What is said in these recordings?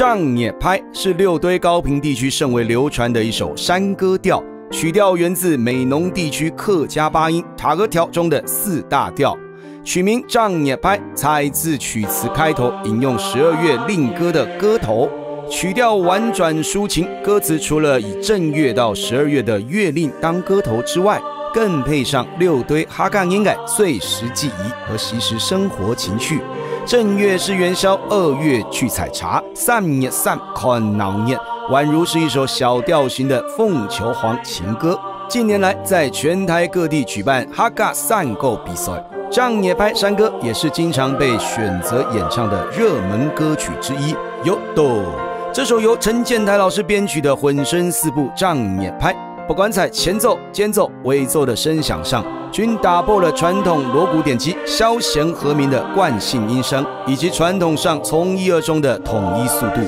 丈涅拍是六堆高平地区甚为流传的一首山歌调，曲调源自美浓地区客家八音塔格调中的四大调。取名丈涅拍，采自曲词开头引用十二月令歌的歌头，曲调婉转抒情，歌词除了以正月到十二月的月令当歌头之外，更配上六堆哈干音改碎石记忆和习时生活情趣。正月是元宵，二月去采茶，三月散看闹年，宛如是一首小调型的凤求凰情歌。近年来，在全台各地举办哈嘎散购比赛，丈野拍山歌也是经常被选择演唱的热门歌曲之一。有哆，这首由陈建台老师编曲的混声四部丈野拍，不管在前奏、间奏、尾奏的声响上。均打破了传统锣鼓点击、消弦和鸣的惯性音声，以及传统上从一而终的统一速度，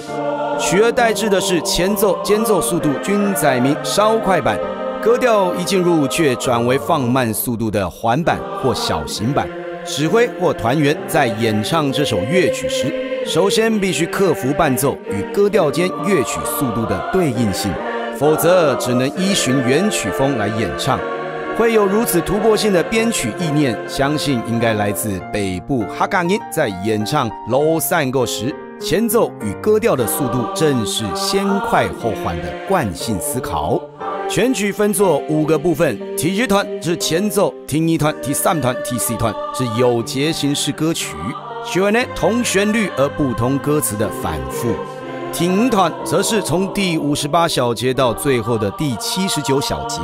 取而代之的是前奏、间奏速度均载明稍快板，歌调一进入却转为放慢速度的缓板或小型板。指挥或团员在演唱这首乐曲时，首先必须克服伴奏与歌调间乐曲速度的对应性，否则只能依循原曲风来演唱。会有如此突破性的编曲意念，相信应该来自北部哈嘎音在演唱《Low Sango》时，前奏与歌调的速度正是先快后缓的惯性思考。全曲分作五个部分，T 一团是前奏听一团，T 三团、T 四团是有节形式歌曲，喜欢呢同旋律而不同歌词的反复。停团则是从第五十八小节到最后的第七十九小节。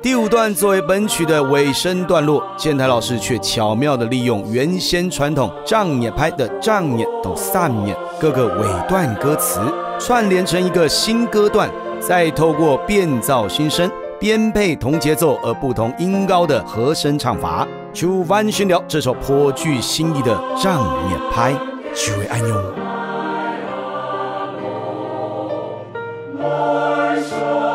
第五段作为本曲的尾声段落，建台老师却巧妙地利用原先传统障眼拍的障眼到三念各个尾段歌词，串联成一个新歌段，再透过变造新声、编配同节奏而不同音高的和声唱法，出完宣了这首颇具新意的障眼拍，极为爱用。 주